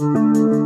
Música